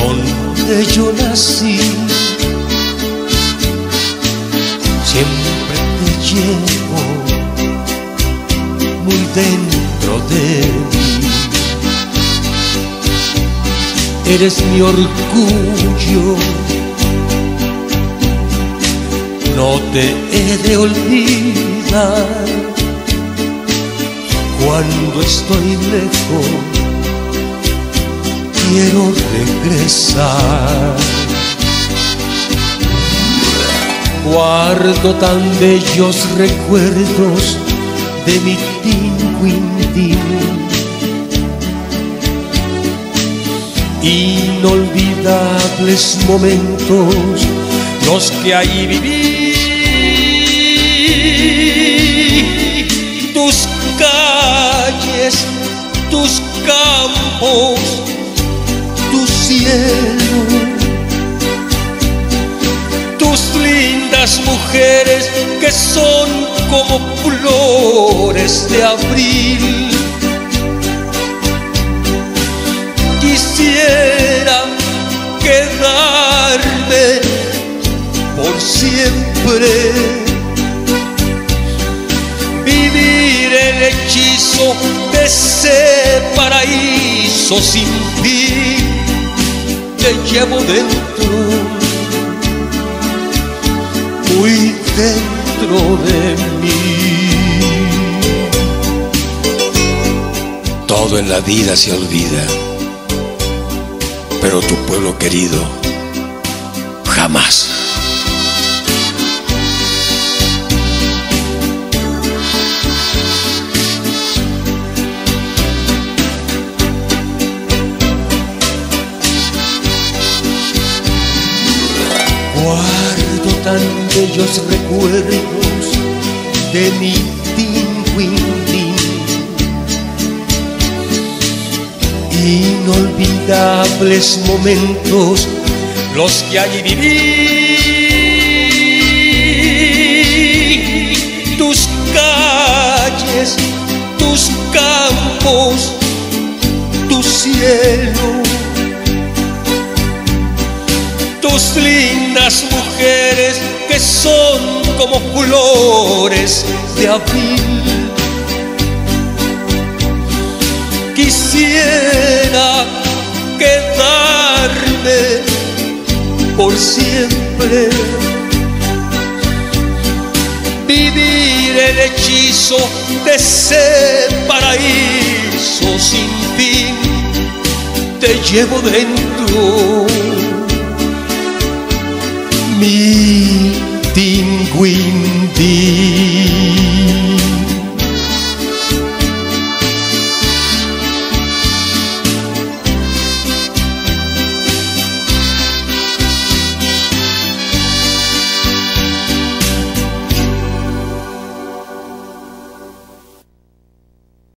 donde yo nací. Siempre te llevo muy dentro de mí. Eres mi orgullo, no te he de olvidar cuando estoy lejos quiero regresar. Guardo tan bellos recuerdos de mi tinguindín. Inolvidables momentos los que ahí viví. Tus lindas mujeres que son como flores de abril. Quisiera quedarme por siempre, vivir el hechizo de ese paraíso sin fin llevo dentro, muy dentro de mí. Todo en la vida se olvida, pero tu pueblo querido jamás. Tan bellos recuerdos de mi tinguindín. Inolvidables momentos los que allí viví. Tus calles, tus campos, tu cielo tus lindas mujeres que son como flores de abril. Quisiera quedarme por siempre, vivir el hechizo de ese paraíso sin fin. Te llevo dentro mi tinguindín.